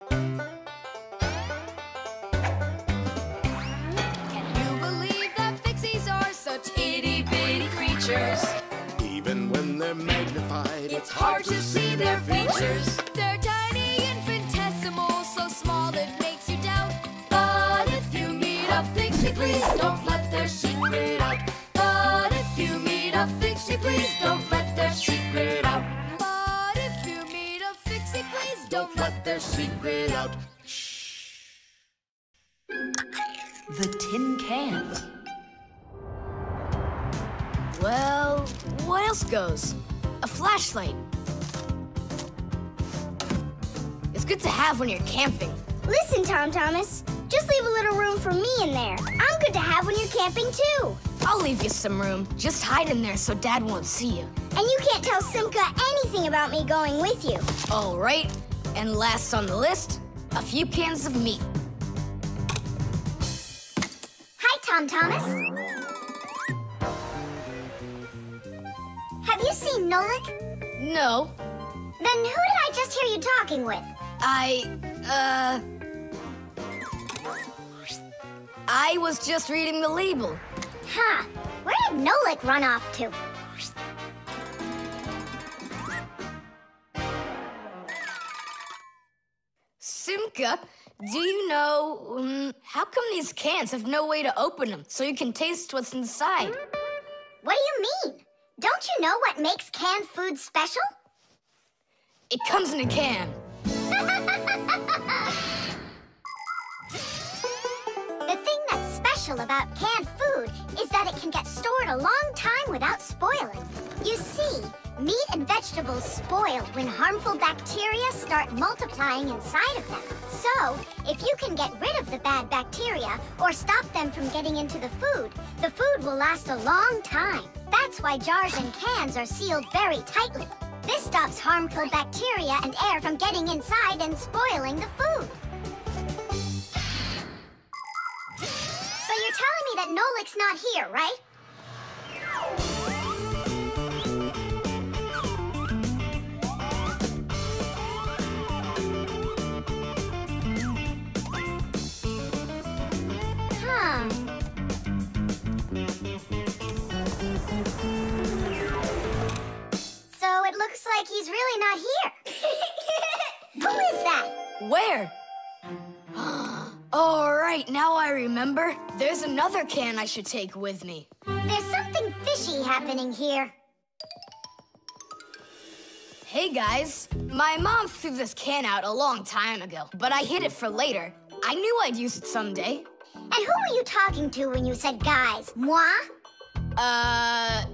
Can you believe that fixies are such itty bitty creatures? Even when they're magnified, It's hard to see their features. They're tiny, infinitesimal, so small it makes you doubt. But if you meet a fixie, please don't let their secret out. But if you meet a fixie, please don't let their secret out. Don't let their secret out. The tin can. Well, what else goes? A flashlight. It's good to have when you're camping. Listen, Tom Thomas. Just leave a little room for me in there. I'm good to have when you're camping, too. I'll leave you some room. Just hide in there so Dad won't see you. And you can't tell Simka anything about me going with you. All right. And last on the list, a few cans of meat. Hi, Tom Thomas. Have you seen Nolik? No, Then who did I just hear you talking with? I, uh. I was just reading the label. Huh. Where did Nolik run off to? Do you know um, how come these cans have no way to open them so you can taste what's inside? What do you mean? Don't you know what makes canned food special? It comes in a can. The thing that's special about canned food is that it can get stored a long time without spoiling. You see, meat and vegetables spoil when harmful bacteria start multiplying inside of them. So, if you can get rid of the bad bacteria or stop them from getting into the food, the food will last a long time. That's why jars and cans are sealed very tightly. This stops harmful bacteria and air from getting inside and spoiling the food. So you're telling me that Nolik's not here, right? Looks like he's really not here. Who is that? Where? All right, now I remember. There's another can I should take with me. There's something fishy happening here. Hey guys, my mom threw this can out a long time ago, but I hid it for later. I knew I'd use it someday. And who were you talking to when you said guys? Moi? Uh,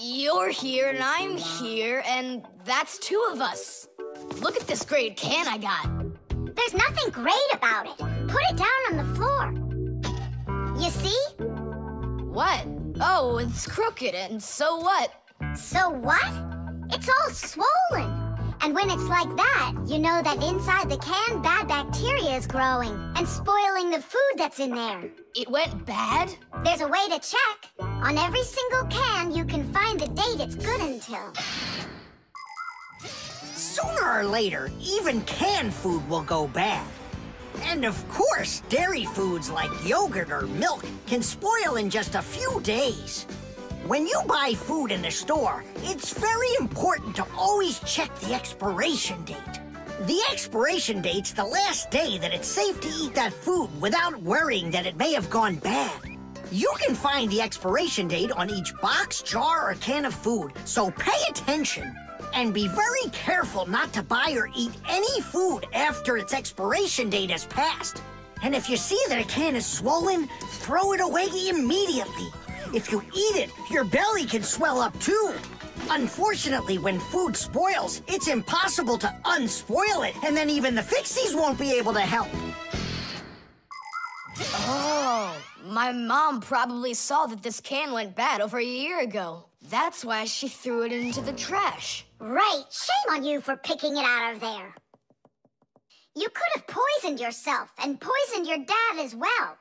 you're here and I'm here, and that's two of us. Look at this great can I got. There's nothing great about it. Put it down on the floor. You see? What? Oh, it's crooked, and so what? So what? It's all swollen. And when it's like that, you know that inside the can, bad bacteria is growing and spoiling the food that's in there. It went bad? There's a way to check. On every single can, you can find the date it's good until. Sooner or later, even canned food will go bad. And of course, dairy foods like yogurt or milk can spoil in just a few days. When you buy food in the store, it's very important to always check the expiration date. The expiration date's the last day that it's safe to eat that food without worrying that it may have gone bad. You can find the expiration date on each box, jar, or can of food, so pay attention. And be very careful not to buy or eat any food after its expiration date has passed. And if you see that a can is swollen, throw it away immediately. If you eat it, your belly can swell up too. Unfortunately, when food spoils, it's impossible to unspoil it, and then even the fixies won't be able to help. My mom probably saw that this can went bad over a year ago. That's why she threw it into the trash. Right, shame on you for picking it out of there. You could have poisoned yourself and poisoned your dad as well.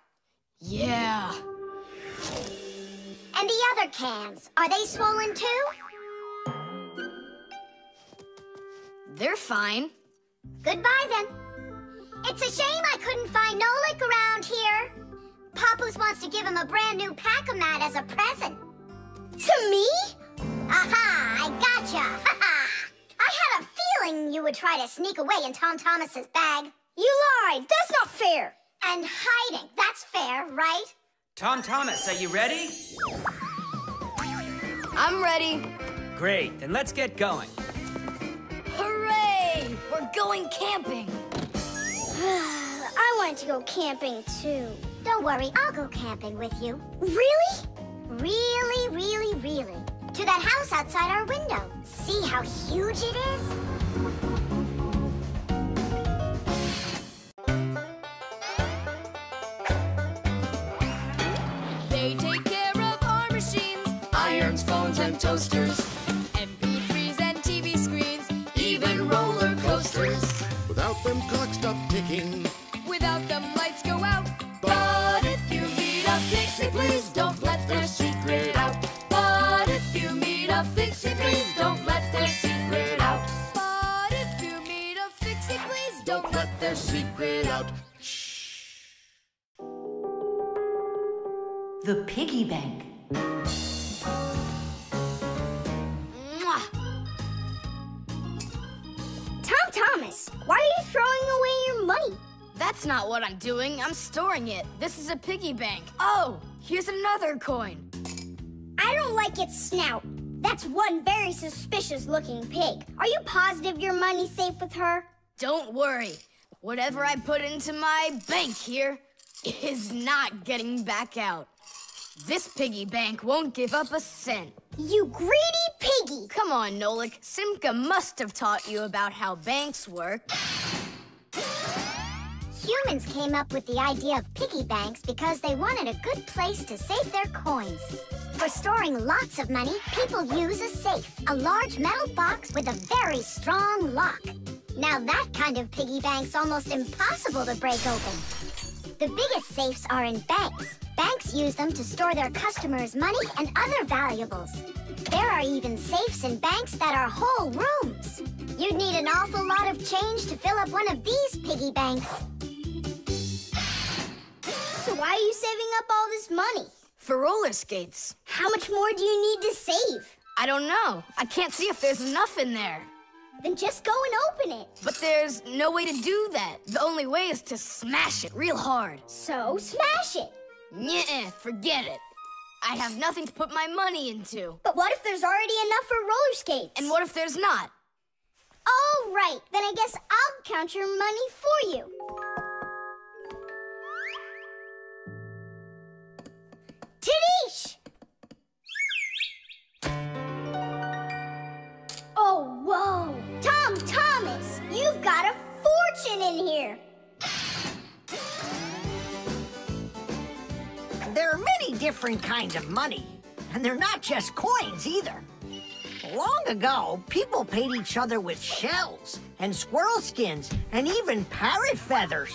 Yeah. And the other cans, are they swollen too? They're fine. Goodbye then. It's a shame I couldn't find Nolik around here. Papus wants to give him a brand new Pack-O-Mat as a present. To me? Aha, I gotcha. I had a feeling you would try to sneak away in Tom Thomas's bag. You lied. That's not fair. And hiding. That's fair, right? Tom Thomas, are you ready? I'm ready. Great, then let's get going. Hooray! We're going camping. I want to go camping too. Don't worry, I'll go camping with you. Really? Really, really, really. To that house outside our window. See how huge it is? They take care of our machines, irons, phones, and toasters, MP3s and TV screens, even roller coasters. Without them, clocks stop ticking. Piggy bank. Mwah! Tom Thomas, why are you throwing away your money? That's not what I'm doing. I'm storing it. This is a piggy bank. Oh, here's another coin. I don't like its snout. That's one very suspicious looking pig. Are you positive your money's safe with her? Don't worry. Whatever I put into my bank here is not getting back out. This piggy bank won't give up a cent. You greedy piggy! Come on, Nolik. Simka must have taught you about how banks work. Humans came up with the idea of piggy banks because they wanted a good place to save their coins. For storing lots of money, people use a safe, a large metal box with a very strong lock. Now that kind of piggy bank's almost impossible to break open. The biggest safes are in banks. Banks use them to store their customers' money and other valuables. There are even safes in banks that are whole rooms. You'd need an awful lot of change to fill up one of these piggy banks. So why are you saving up all this money? For roller skates. How much more do you need to save? I don't know. I can't see if there's enough in there. Then just go and open it. But there's no way to do that. The only way is to smash it real hard. So smash it. Nyeh, forget it. I have nothing to put my money into. But what if there's already enough for roller skates? And what if there's not? All right, then I guess I'll count your money for you. In here. There are many different kinds of money, and they're not just coins either. Long ago, people paid each other with shells and squirrel skins and even parrot feathers.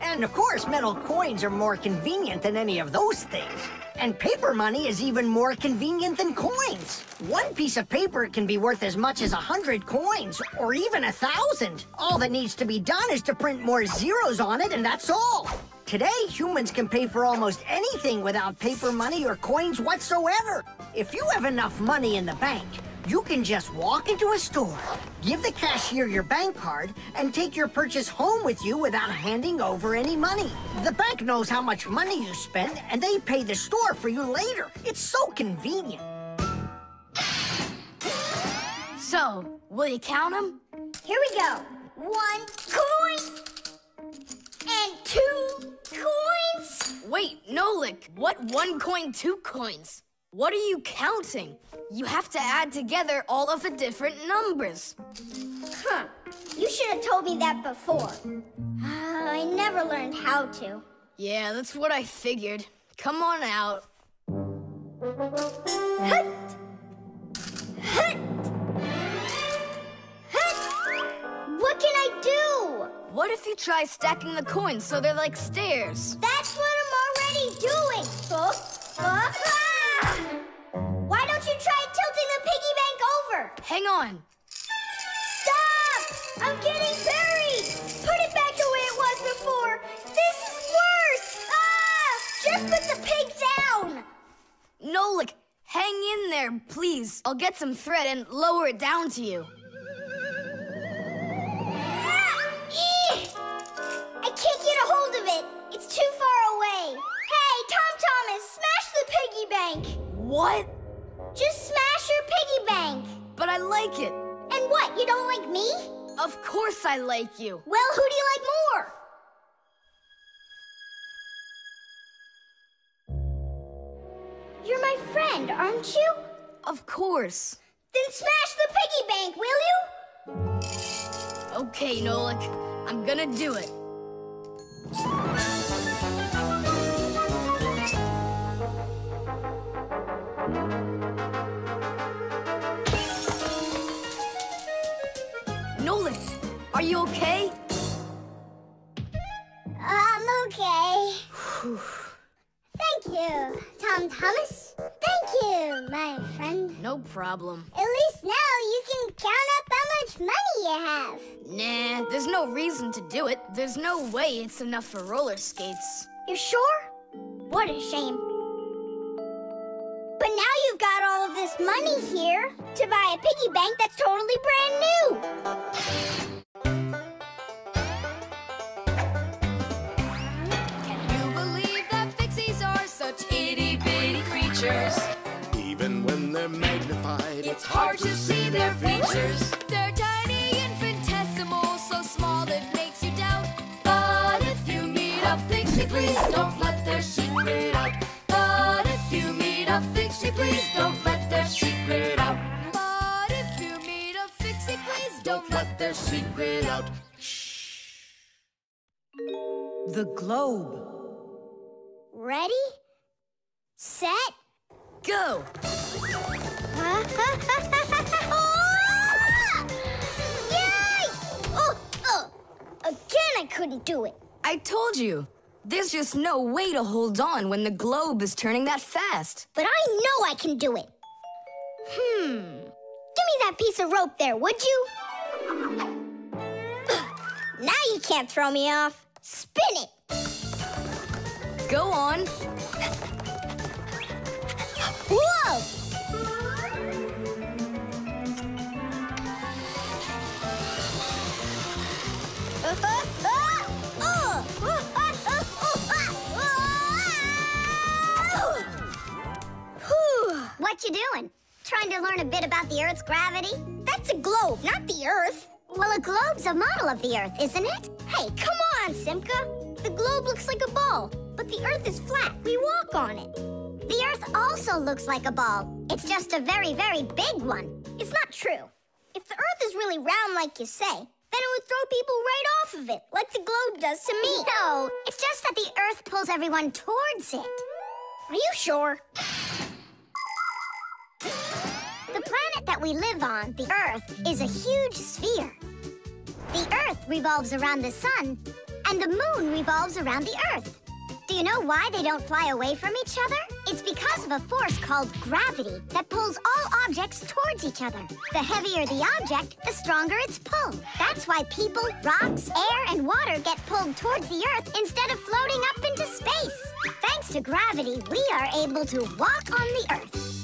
And of course, metal coins are more convenient than any of those things. And paper money is even more convenient than coins. One piece of paper can be worth as much as a hundred coins, or even a thousand. All that needs to be done is to print more zeros on it, and that's all. Today, humans can pay for almost anything without paper money or coins whatsoever. If you have enough money in the bank, you can just walk into a store, give the cashier your bank card, and take your purchase home with you without handing over any money. The bank knows how much money you spend, and they pay the store for you later. It's so convenient. So, will you count them? Here we go. One coin and two coins. Wait, Nolik, what one coin, two coins? What are you counting? You have to add together all of the different numbers. Huh. You should have told me that before. Ah, I never learned how to. Yeah, that's what I figured. Come on out. Hut! Hut! Hut! What can I do? What if you try stacking the coins so they're like stairs? That's what I'm already doing. Oh, oh, Hang on. Stop! I'm getting buried! Put it back the way it was before! This is worse! Ah! Just put the pig down! Nolik, hang in there, please. I'll get some thread and lower it down to you. What? I like it. And what, you don't like me? Of course I like you. Well, who do you like more? You're my friend, aren't you? Of course. Then smash the piggy bank, will you? Okay, Nolik. I'm gonna do it. You okay? I'm okay. Thank you, Tom Thomas. Thank you, my friend. No problem. At least now you can count up how much money you have. Nah, there's no reason to do it. There's no way it's enough for roller skates. You sure? What a shame. But now you've got all of this money here to buy a piggy bank that's totally brand new. Their features. They're tiny, infinitesimal, so small it makes you doubt. But if you meet a fixie, please don't let their secret out. But if you meet a fixie, please don't let their secret out. But if you meet a fixie, please don't let their secret out. The globe. Ready? Set? Go! I couldn't do it. I told you. There's just no way to hold on when the globe is turning that fast. But I know I can do it. Hmm. Give me that piece of rope there, would you? now you can't throw me off. Spin it. Go on. Whoa! What you doing? Trying to learn a bit about the Earth's gravity? That's a globe, not the Earth. Well, a globe's a model of the Earth, isn't it? Hey, come on, Simka. The globe looks like a ball, but the Earth is flat. We walk on it. The Earth also looks like a ball. It's just a very, very big one. It's not true. If the Earth is really round like you say, then it would throw people right off of it, like the globe does to me. No, it's just that the Earth pulls everyone towards it. Are you sure? The planet that we live on, the Earth, is a huge sphere. The Earth revolves around the sun, and the moon revolves around the Earth. Do you know why they don't fly away from each other? It's because of a force called gravity that pulls all objects towards each other. The heavier the object, the stronger its pull. That's why people, rocks, air, and water get pulled towards the Earth instead of floating up into space. Thanks to gravity, we are able to walk on the Earth.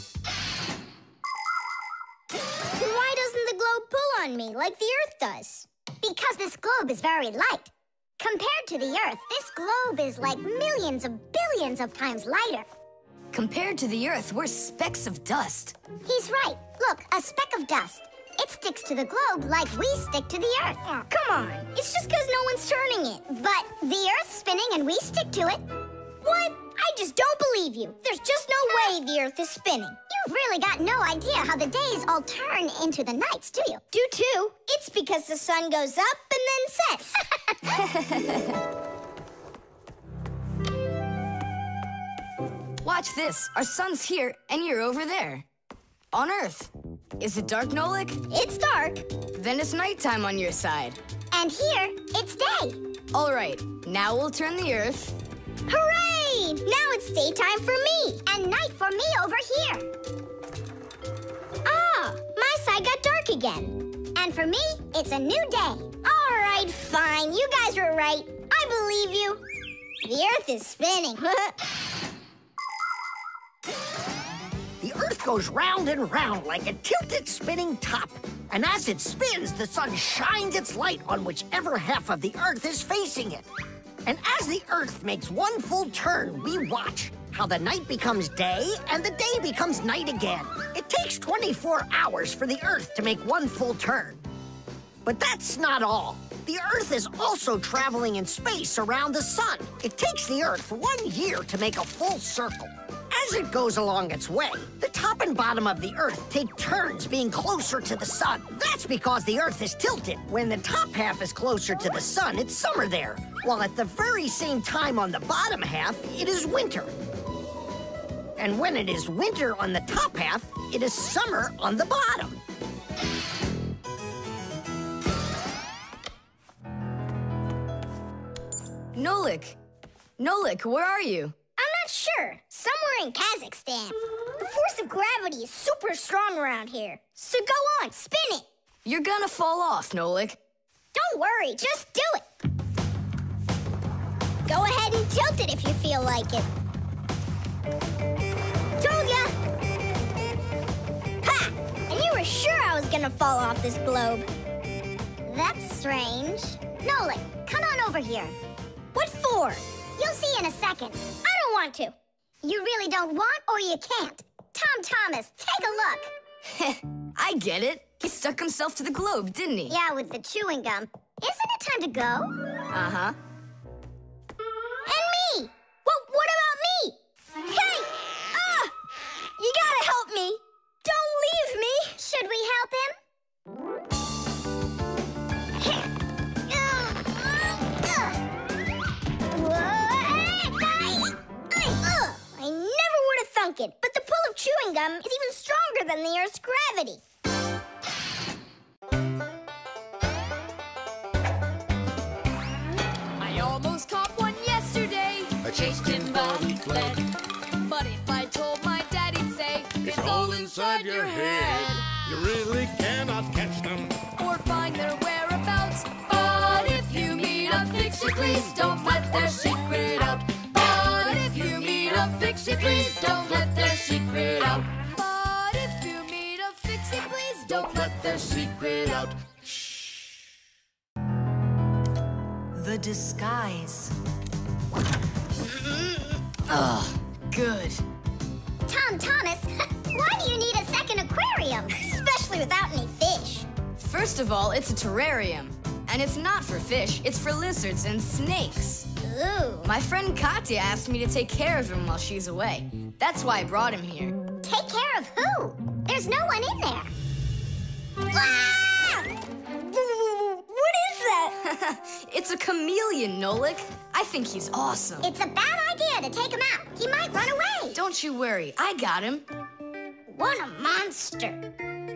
Doesn't the globe pull on me like the Earth does? Because this globe is very light. Compared to the Earth, this globe is like millions of billions of times lighter. Compared to the Earth, we're specks of dust. He's right. Look, a speck of dust. It sticks to the globe like we stick to the Earth. come on. It's just because no one's turning it. But the Earth's spinning and we stick to it. What? I just don't believe you. There's just no way the Earth is spinning. You've really got no idea how the days all turn into the nights, do you? Do too. It's because the sun goes up and then sets. Watch this. Our sun's here, and you're over there. On Earth. Is it dark, Nolik? it's dark. Then it's nighttime on your side. And here, it's day. All right, now we'll turn the Earth. Hooray! Now it's daytime for me. And night for me over here. Ah, my side got dark again. And for me, it's a new day. All right, fine. You guys were right. I believe you. The Earth is spinning. The Earth goes round and round like a tilted spinning top. And as it spins, the sun shines its light on whichever half of the Earth is facing it. And as the Earth makes one full turn, we watch how the night becomes day and the day becomes night again. It takes 24 hours for the Earth to make one full turn. But that's not all. The Earth is also traveling in space around the sun. It takes the Earth one year to make a full circle. As it goes along its way, the top and bottom of the Earth take turns being closer to the sun. That's because the Earth is tilted. When the top half is closer to the sun, it's summer there, while at the very same time on the bottom half, it is winter. And when it is winter on the top half, it is summer on the bottom. Nolik! Nolik, where are you? I'm not sure. Somewhere in Kazakhstan. The force of gravity is super strong around here. So go on, spin it. You're gonna fall off, Nolik. Don't worry, just do it. Go ahead and tilt it if you feel like it. Told ya! Ha! And you were sure I was gonna fall off this globe. That's strange. Nolik, come on over here. What for? You'll see in a second. I don't want to. You really don't want or you can't. Tom Thomas, take a look. I get it. He stuck himself to the globe, didn't he? Yeah, with the chewing gum. Isn't it time to go? Uh-huh. Pull of chewing gum is even stronger than the Earth's gravity. I almost caught one yesterday. I chased him, but he fled. But if I told my dad, he'd say, It's all inside your head. You really cannot catch them. Or find their whereabouts. But if you meet a fixie, please don't let their secret out. But if you meet a fixie, please don't let their secret out. But if you meet a fixie, please don't let their secret out. The disguise. Ugh, good. Tom Thomas, why do you need a second aquarium? Especially without any fish. First of all, it's a terrarium. And it's not for fish, it's for lizards and snakes. Ooh. My friend Katya asked me to take care of him while she's away. That's why I brought him here. Take care of who? There's no one in there. Ah! What is that? it's a chameleon, Nolik. I think he's awesome. It's a bad idea to take him out. He might run away. Don't you worry, I got him. What a monster.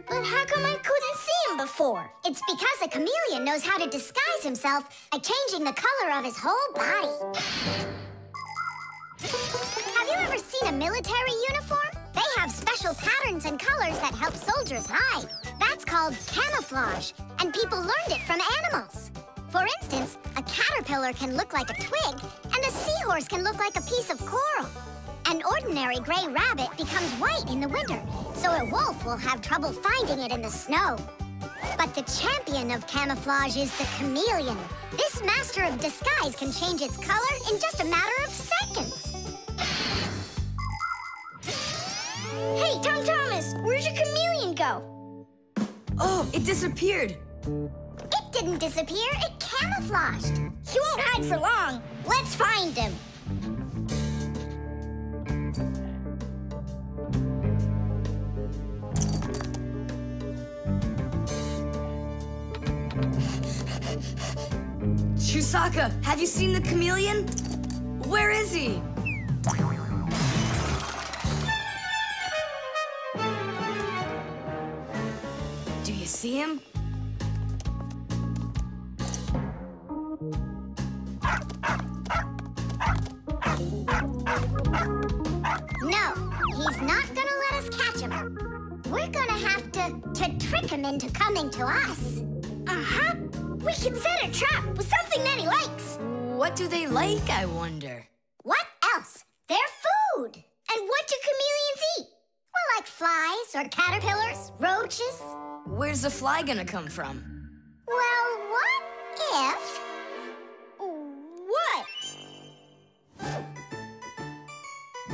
But how come I couldn't see him before? It's because a chameleon knows how to disguise himself by changing the color of his whole body. Have you ever seen a military uniform? They have special patterns and colors that help soldiers hide. That's called camouflage, and people learned it from animals. For instance, a caterpillar can look like a twig, and a seahorse can look like a piece of coral. An ordinary gray rabbit becomes white in the winter, so a wolf will have trouble finding it in the snow. But the champion of camouflage is the chameleon. This master of disguise can change its color in just a matter of seconds. Tom Thomas, where'd your chameleon go? Oh, it disappeared. It didn't disappear, it camouflaged. He won't hide for long. Let's find him. Chusaka, have you seen the chameleon? Where is he? Do him? No, he's not gonna let us catch him. We're gonna have to, to trick him into coming to us. Uh-huh. We can set a trap with something that he likes. What do they like, I wonder? What else? They're food. And what do chameleons eat? Well, like flies or caterpillars, roaches. Where's the fly gonna come from? Well, what if... What?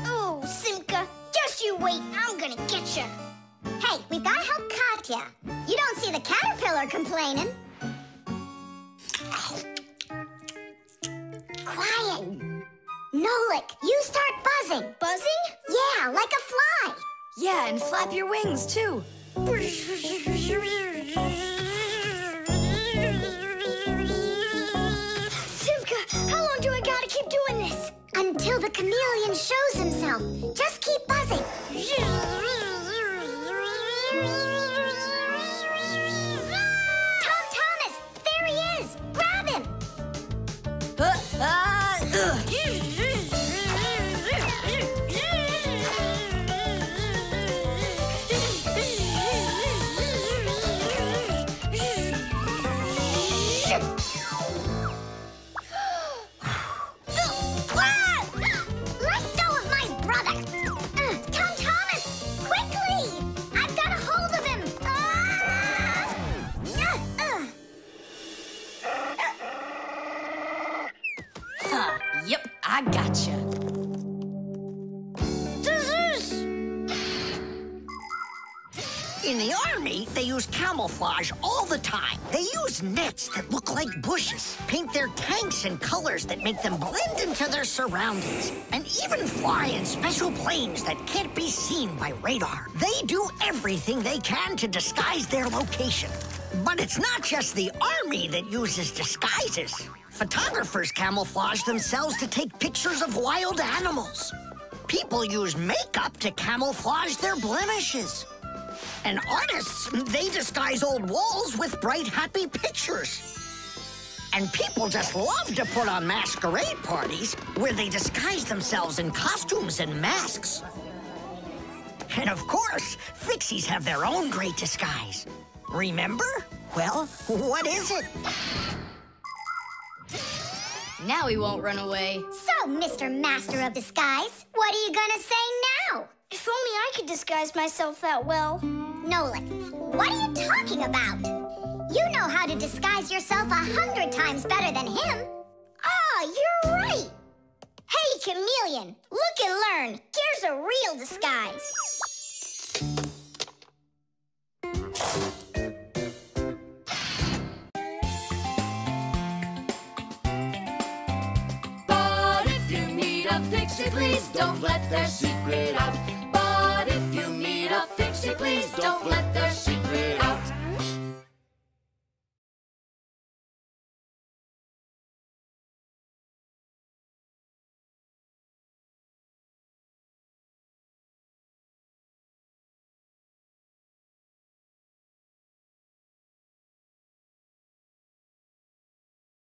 Oh, Simka, just you wait. I'm gonna get you. Hey, we've gotta help Katya. You don't see the caterpillar complaining. Quiet. Nolik, you start Yeah, and flap your wings too. Simka, how long do I gotta keep doing this? Until the chameleon shows army, they use camouflage all the time. They use nets that look like bushes, paint their tanks in colors that make them blend into their surroundings, and even fly in special planes that can't be seen by radar. They do everything they can to disguise their location. But it's not just the army that uses disguises. Photographers camouflage themselves to take pictures of wild animals. People use makeup to camouflage their blemishes. And artists, they disguise old walls with bright, happy pictures. And people just love to put on masquerade parties where they disguise themselves in costumes and masks. And of course, fixies have their own great disguise. Remember? Well, what is it? Now he won't run away. So, Mr. Master of Disguise, what are you gonna say now? If only I could disguise myself that well. Nolan, what are you talking about? You know how to disguise yourself a hundred times better than him. Ah, you're right. Hey, Chameleon, look and learn. Here's a real disguise. But if you meet a fixie, please don't let their secret out. Please don't let